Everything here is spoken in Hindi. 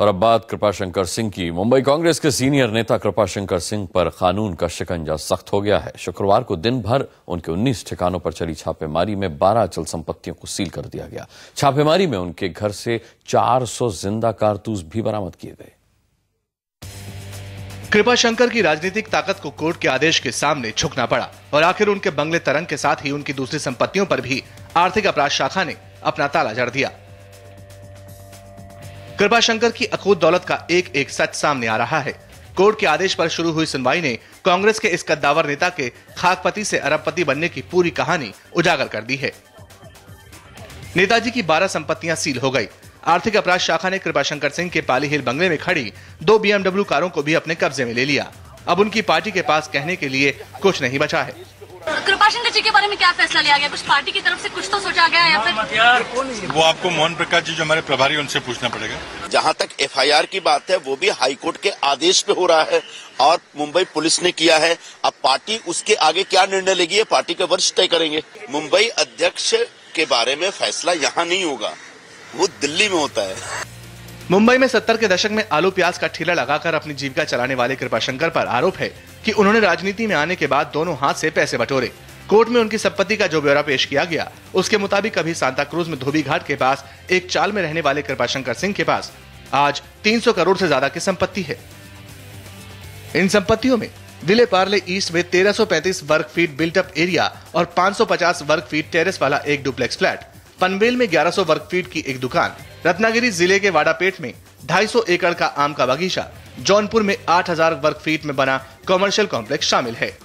और अब बात कृपाशंकर सिंह की। मुंबई कांग्रेस के सीनियर नेता कृपाशंकर सिंह पर कानून का शिकंजा सख्त हो गया है। शुक्रवार को दिन भर उनके 19 ठिकानों पर चली छापेमारी में 12 अचल संपत्तियों को सील कर दिया गया। छापेमारी में उनके घर से 400 ज़िंदा कारतूस भी बरामद किए गए। कृपाशंकर की राजनीतिक ताकत को कोर्ट के आदेश के सामने झुकना पड़ा और आखिर उनके बंगले तरंग के साथ ही उनकी दूसरी संपत्तियों पर भी आर्थिक अपराध शाखा ने अपना ताला जड़ दिया। कृपाशंकर की अकूत दौलत का एक एक सच सामने आ रहा है। कोर्ट के आदेश पर शुरू हुई सुनवाई ने कांग्रेस के इस कद्दावर नेता के खाकपति से अरबपति बनने की पूरी कहानी उजागर कर दी है। नेताजी की 12 संपत्तियाँ सील हो गई। आर्थिक अपराध शाखा ने कृपाशंकर सिंह के पाली हिल बंगले में खड़ी दो बीएमडब्ल्यू कारों को भी अपने कब्जे में ले लिया। अब उनकी पार्टी के पास कहने के लिए कुछ नहीं बचा है। कृपाशंकर जी के बारे में क्या फैसला लिया गया? कुछ पार्टी की तरफ़ से कुछ तो सोचा गया या फिर वो आपको मोहन प्रकाश जी जो हमारे प्रभारी उनसे पूछना पड़ेगा। जहाँ तक एफआईआर की बात है वो भी हाईकोर्ट के आदेश पे हो रहा है और मुंबई पुलिस ने किया है। अब पार्टी उसके आगे क्या निर्णय लेगी पार्टी के वर्ष तय करेंगे। मुंबई अध्यक्ष के बारे में फैसला यहाँ नहीं होगा वो दिल्ली में होता है। मुंबई में सत्तर के दशक में आलू प्याज का ठेला लगाकर अपनी जीविका चलाने वाले कृपाशंकर पर आरोप है कि उन्होंने राजनीति में आने के बाद दोनों हाथ से पैसे बटोरे। कोर्ट में उनकी संपत्ति का जो ब्यौरा पेश किया गया, उसके मुताबिक अभी सांता क्रूज में धोबी घाट के पास, एक चाल में रहने वाले कृपाशंकर सिंह के पास आज 300 करोड़ से ज़्यादा की संपत्ति है। इन संपत्तियों में विले पार्ले ईस्ट में 1335 वर्ग फीट बिल्ट अप एरिया और 550 वर्ग फीट टेरेस वाला एक डुप्लेक्स फ्लैट पनवेल में 1100 वर्ग फीट की एक दुकान, रत्नागिरी ज़िले के वाडापेट में 250 एकड़ का आम का बगीचा, जौनपुर में 8000 वर्ग फीट में बना कॉमर्शियल कॉम्प्लेक्स शामिल है।